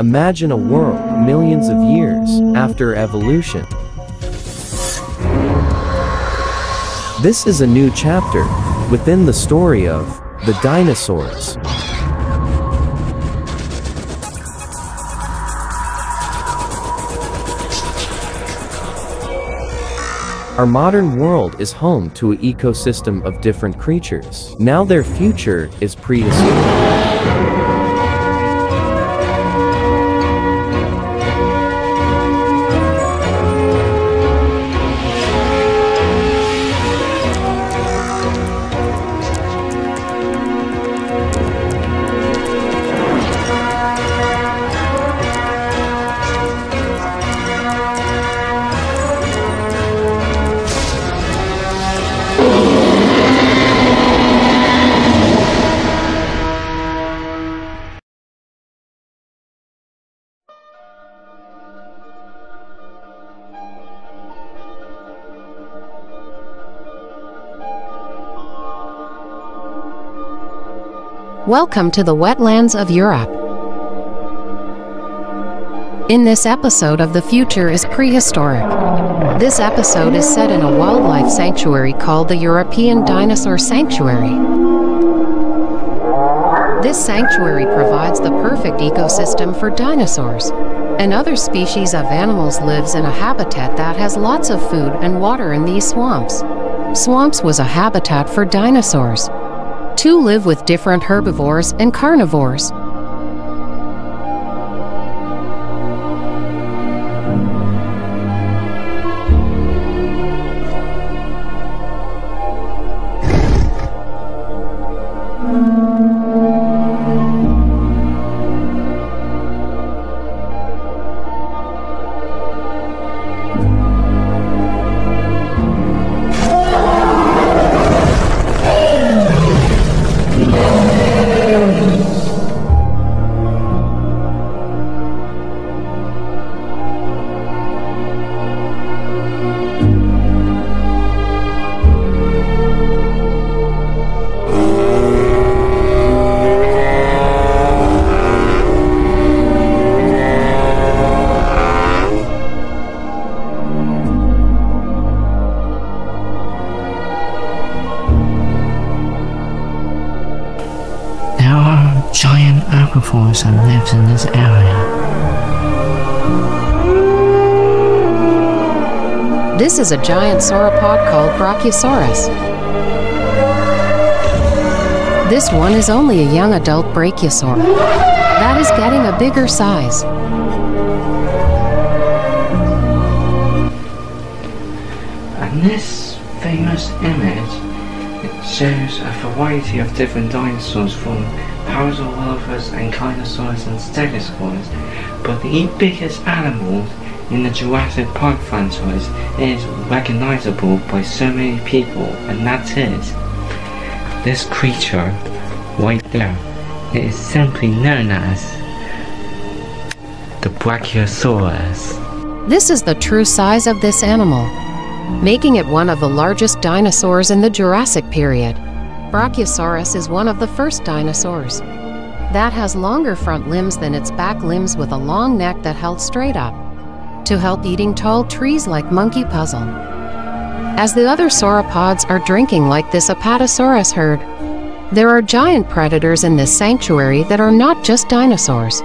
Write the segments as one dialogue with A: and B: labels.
A: Imagine a world millions of years after evolution. This is a new chapter within the story of the dinosaurs. Our modern world is home to an ecosystem of different creatures. Now their future is prehistoric.
B: Welcome to the wetlands of Europe. In this episode of The Future is Prehistoric. This episode is set in a wildlife sanctuary called the European Dinosaur Sanctuary. This sanctuary provides the perfect ecosystem for dinosaurs. And other species of animals lives in a habitat that has lots of food and water in these swamps. Swamps was a habitat for dinosaurs. Two live with different herbivores and carnivores. A giant sauropod called Brachiosaurus. This one is only a young adult brachiosaur. That is getting a bigger size.
C: And this famous image it shows a variety of different dinosaurs from Parasaurolophus and Kinosaurus and Stegosaurus. But the biggest animal in the Jurassic Park franchise is recognizable by so many people, and that is this creature right there. It is simply known as the Brachiosaurus.
B: This is the true size of this animal, making it one of the largest dinosaurs in the Jurassic period. Brachiosaurus is one of the first dinosaurs that has longer front limbs than its back limbs with a long neck that held straight up to help eating tall trees like Monkey Puzzle. As the other sauropods are drinking like this Apatosaurus herd, there are giant predators in this sanctuary that are not just dinosaurs.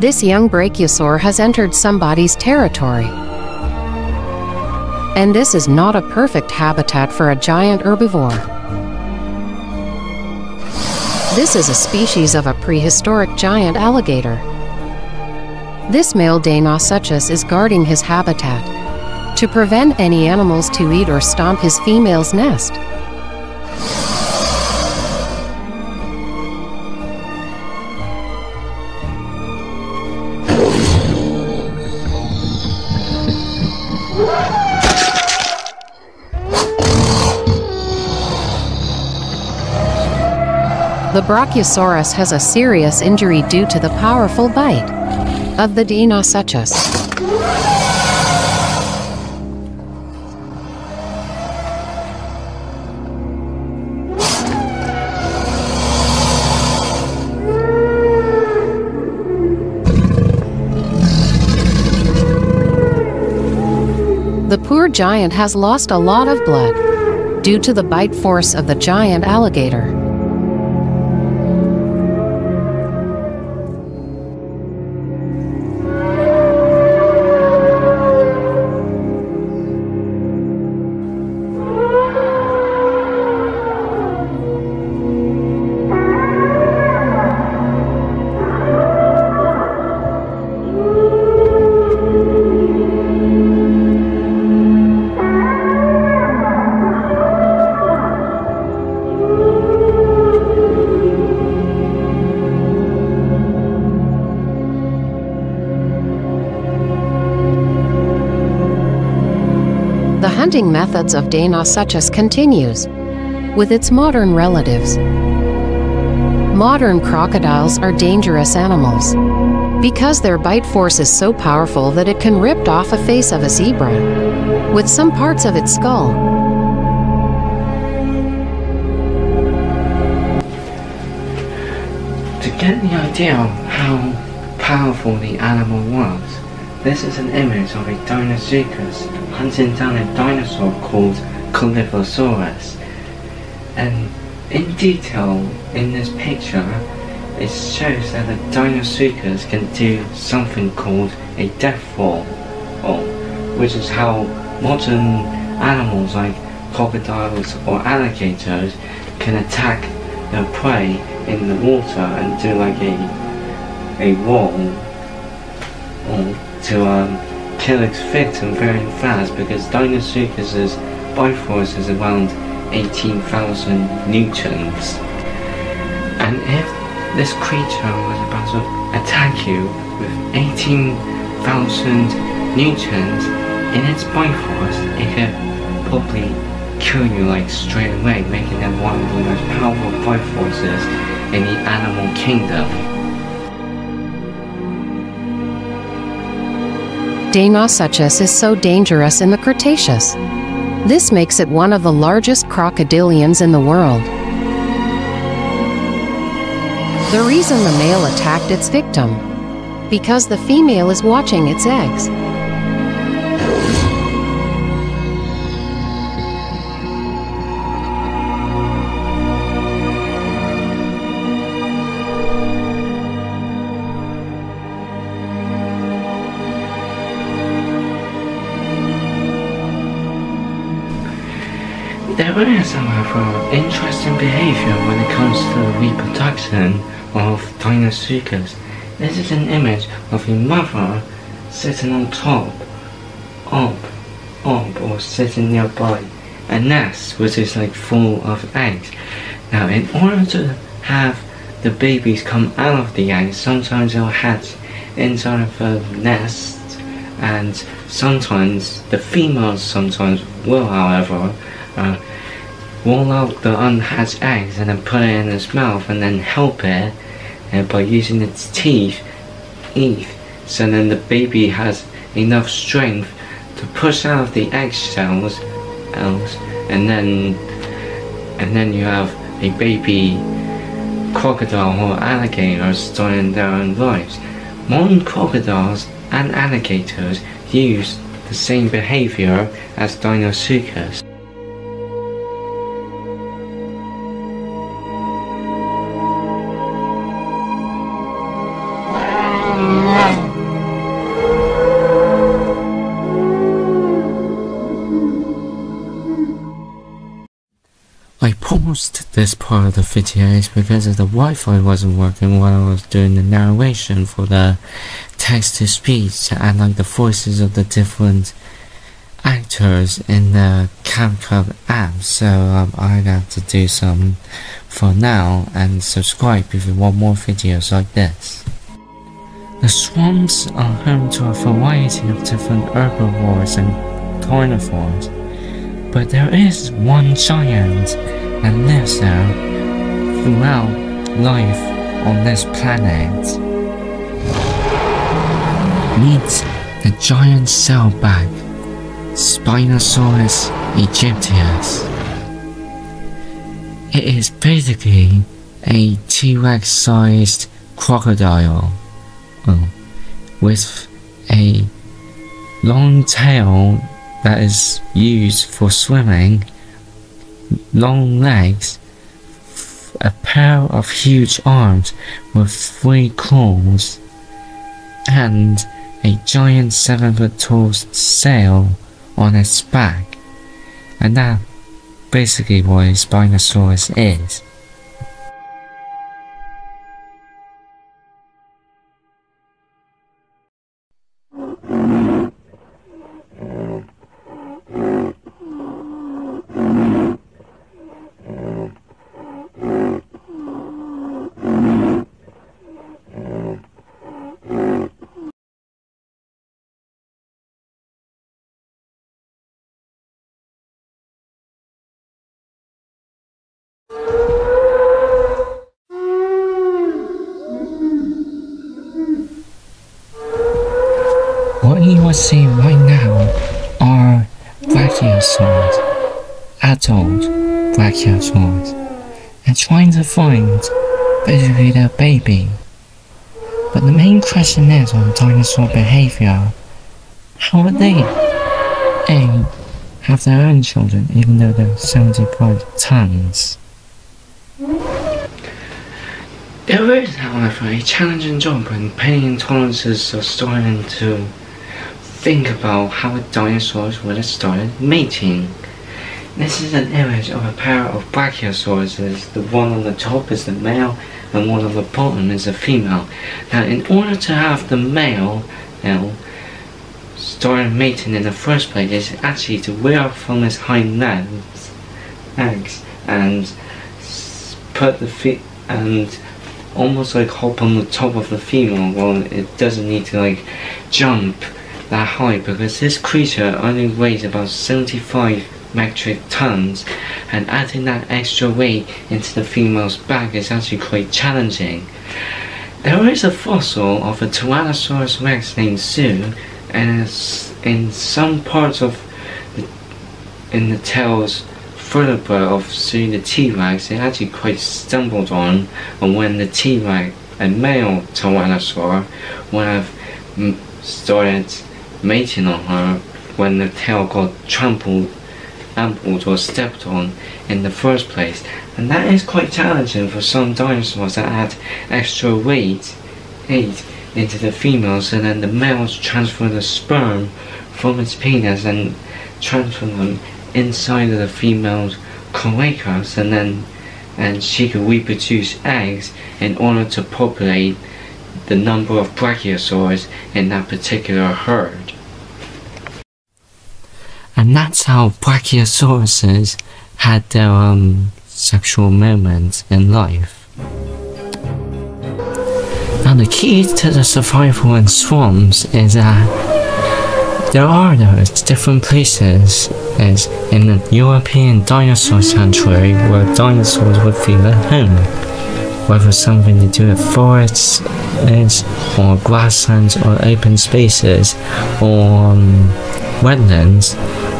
B: This young brachiosaur has entered somebody's territory. And this is not a perfect habitat for a giant herbivore. This is a species of a prehistoric giant alligator. This male Deinosuchus is guarding his habitat to prevent any animals to eat or stomp his female's nest. The Brachiosaurus has a serious injury due to the powerful bite of the Deinosuchus. The poor giant has lost a lot of blood due to the bite force of the giant alligator. Methods of Deinosuchus continues with its modern relatives. Modern crocodiles are dangerous animals because their bite force is so powerful that it can rip off a face of a zebra with some parts of its skull.
C: To get the idea of how powerful the animal was, this is an image of a Deinosuchus hunting down a dinosaur called Calyphosaurus. And in detail in this picture, it shows that the Deinosuchus can do something called a death roll, which is how modern animals like crocodiles or alligators can attack their prey in the water and do like a a wall or to um, kill its victim very fast because Deinosuchus's bite is around 18,000 newtons. And if this creature was about to attack you with 18,000 newtons in its bite force, it could probably kill you like straight away, making them one of the most powerful bite forces in the animal kingdom.
B: Deinosuchus is so dangerous in the Cretaceous. This makes it one of the largest crocodilians in the world. The reason the male attacked its victim because the female is watching its eggs.
C: Is, however, interesting behavior when it comes to reproduction of Deinosuchus. This is an image of a mother sitting on top, up, up, or sitting nearby a nest which is like full of eggs. Now, in order to have the babies come out of the eggs, sometimes they'll hatch inside of a nest, and sometimes the females sometimes will, however, uh, roll out the unhatched eggs and then put it in its mouth and then help it uh, by using its teeth eat so then the baby has enough strength to push out the eggshells else and then and then you have a baby crocodile or alligator starting their own lives. Modern crocodiles and alligators use the same behavior as Deinosuchus. I paused this part of the video because the Wi-Fi wasn't working while I was doing the narration for the text-to-speech and like the voices of the different actors in the CapCut app so um, I got to do some for now and subscribe if you want more videos like this. The swamps are home to a variety of different herbivores and carnivores but there is one giant that lives there throughout life on this planet. Meet the giant sailback, Spinosaurus aegyptius. It is basically a T-Rex sized crocodile well, with a long tail that is used for swimming, long legs, a pair of huge arms with three claws, and a giant seven foot tall sail on its back. And that basically what a Spinosaurus is. Seeing right now are brachiosaurs, adult brachiosaurs, and trying to find basically their baby. But the main question is on dinosaur behavior. How are they? A. Have their own children even though they're 75 tons. There is, however, a challenging job when paleontologists are starting to think about how dinosaurs would have started mating. This is an image of a pair of brachiosauruses. The one on the top is the male and one on the bottom is the female. Now in order to have the male start mating in the first place is actually to wear from his hind legs, legs and put the feet and almost like hop on the top of the female Well it doesn't need to like jump that high because this creature only weighs about 75 metric tons and adding that extra weight into the female's back is actually quite challenging. There is a fossil of a Tyrannosaurus rex named Sue and in some parts of the, in the tail's vertebra of Sue the T-Rex it actually quite stumbled on and when the T-Rex, a male Tyrannosaur, would have mm, started mating on her when the tail got trampled, ampled or stepped on in the first place. And that is quite challenging for some dinosaurs that add extra weight, weight into the females and then the males transfer the sperm from its penis and transfer them inside of the female's coacus and then and she can reproduce eggs in order to populate the number of brachiosaurs in that particular herd. And that's how brachiosauruses had their um, sexual moments in life. Now the key to the survival in swamps is that there are those different places as in the European dinosaur sanctuary where dinosaurs would feel at home. Whether something to do with forests or grasslands or open spaces or um, wetlands,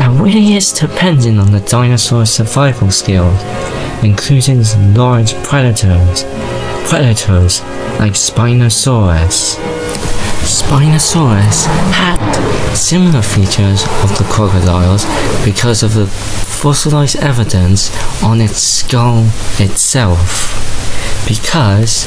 C: it really is dependent on the dinosaur's survival skills, including large predators, predators like Spinosaurus. Spinosaurus had similar features of the crocodiles because of the fossilized evidence on its skull itself. Because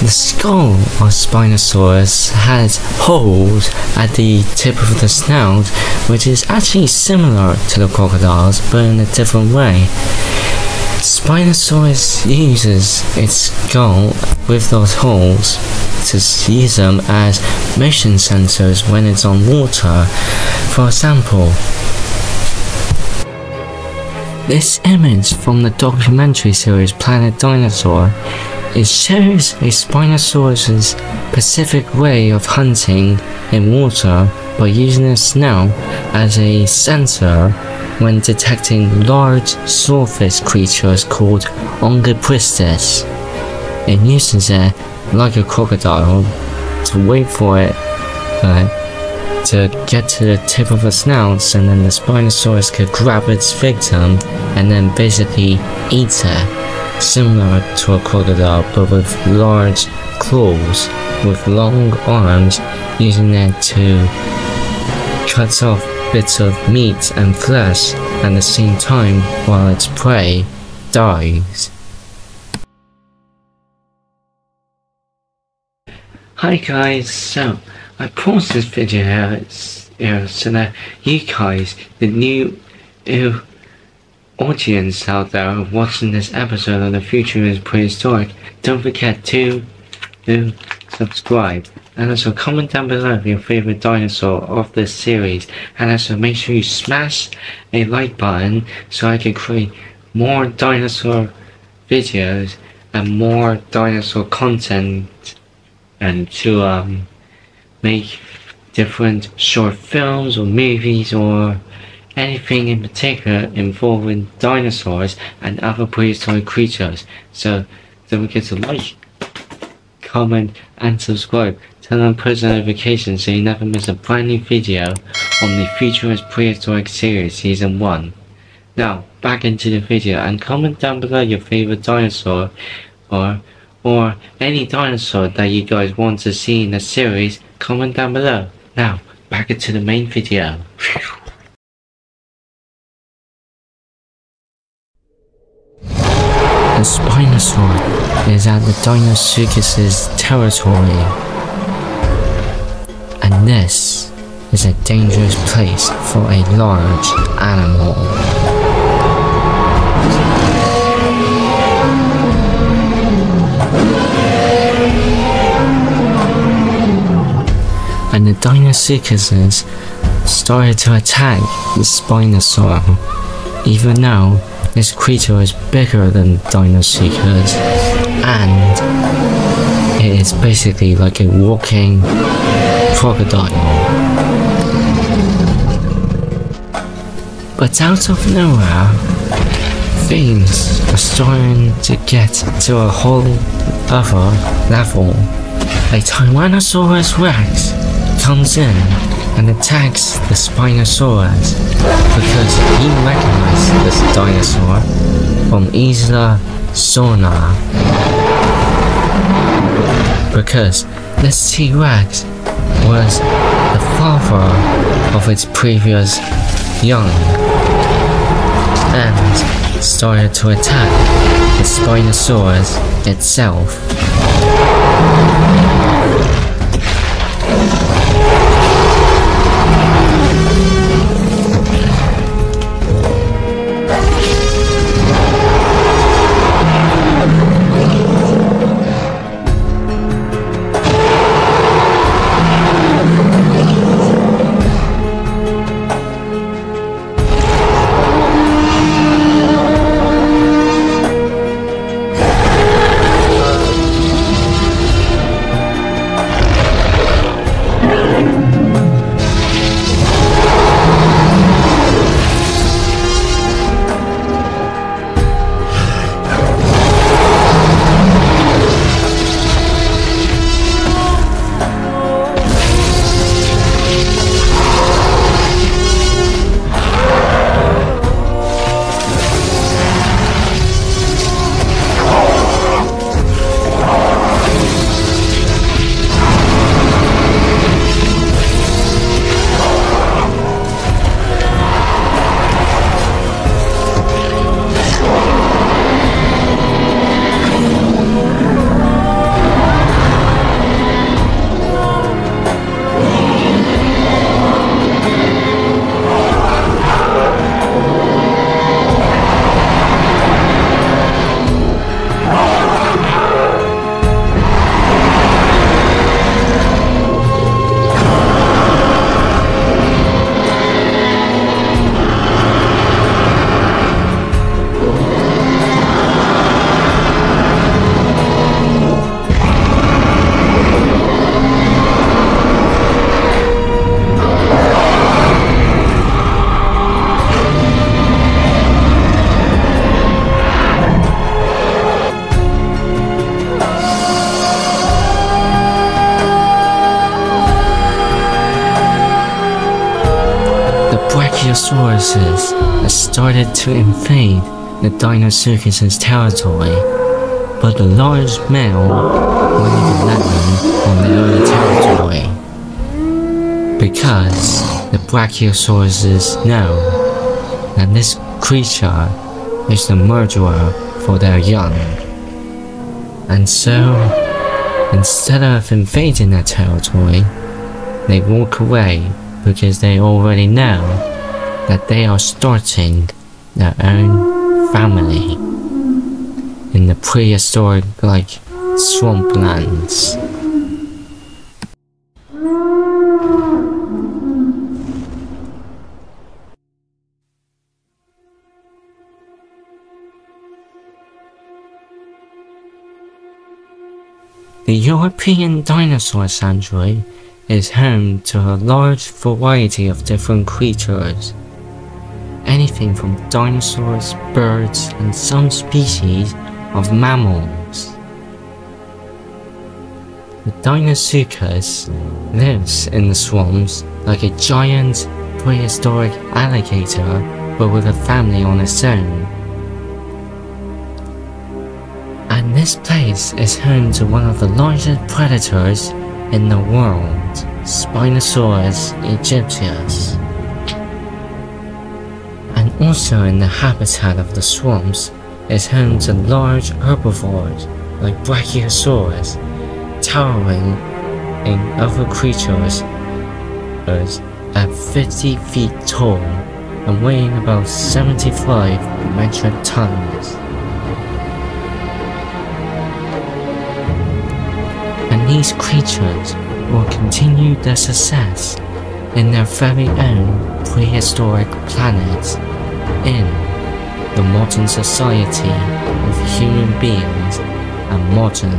C: the skull of Spinosaurus had holes at the tip of the snout, which is actually similar to the crocodiles but in a different way. Spinosaurus uses its skull with those holes to use them as motion sensors when it's on water. For example, this image from the documentary series Planet Dinosaur it shows a Spinosaurus' specific way of hunting in water by using a snout as a sensor when detecting large surface creatures called Onchopristis. It uses it like a crocodile to wait for it uh, to get to the tip of its snout and then the Spinosaurus could grab its victim and then basically eat it, similar to a crocodile but with large claws with long arms using it to cut off bits of meat and flesh at the same time while its prey dies. Hi guys, so I paused this video here so that you guys, the new audience out there watching this episode of The Future is Prehistoric, don't forget to uh, subscribe. And also comment down below your favorite dinosaur of this series. And also make sure you smash a like button so I can create more dinosaur videos and more dinosaur content. And to um, make different short films or movies or anything in particular involving dinosaurs and other prehistoric creatures. So don't forget to like, comment and subscribe. Turn on post notifications so you never miss a brand new video on the Future is Prehistoric Series Season 1. Now, back into the video and comment down below your favorite dinosaur or or any dinosaur that you guys want to see in the series, comment down below. Now, back into the main video. The Spinosaur is at the Deinosuchus' territory. And this is a dangerous place for a large animal. And the Deinosuchuses started to attack the Spinosaur. Even though this creature is bigger than Deinosuchus and it is basically like a walking crocodile. But out of nowhere, things are starting to get to a whole other level. A Tyrannosaurus Rex comes in and attacks the Spinosaurus because he recognized this dinosaur from Isla Sorna. Because this T-Rex was the father of its previous young and started to attack the Spinosaurus itself. Brachiosauruses has started to invade the Deinosuchus' territory, but the large male even let them on their own territory. Because the Brachiosauruses know that this creature is the murderer for their young. And so, instead of invading their territory, they walk away because they already know that they are starting their own family in the prehistoric like swamplands. The European dinosaur sanctuary is home to a large variety of different creatures. Anything from dinosaurs, birds, and some species of mammals. The Deinosuchus lives in the swamps like a giant prehistoric alligator but with a family on its own. And this place is home to one of the largest predators in the world, Spinosaurus aegyptius. Also in the habitat of the swamps is home to large herbivores like Brachiosaurus, towering in other creatures at 50 feet tall and weighing about 75 metric tons. And these creatures will continue their success in their very own prehistoric planet in the modern society of human beings and modern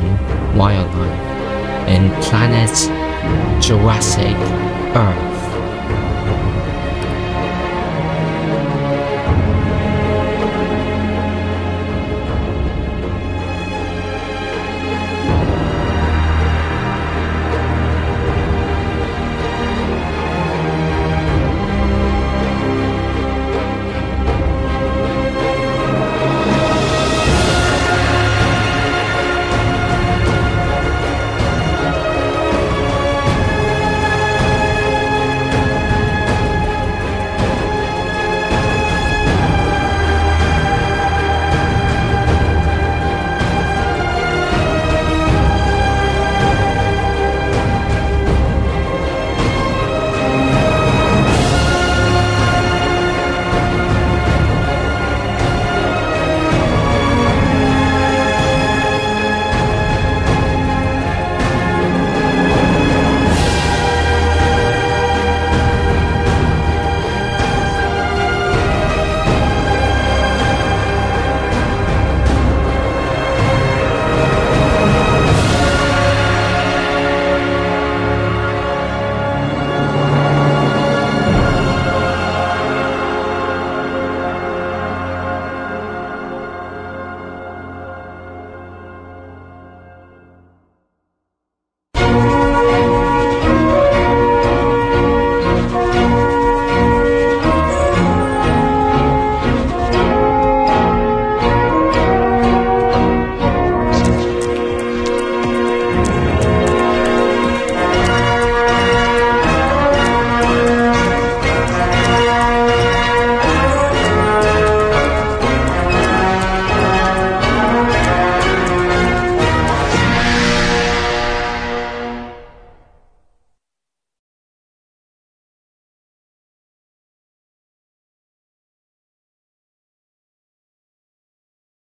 C: wildlife in planet Jurassic Earth.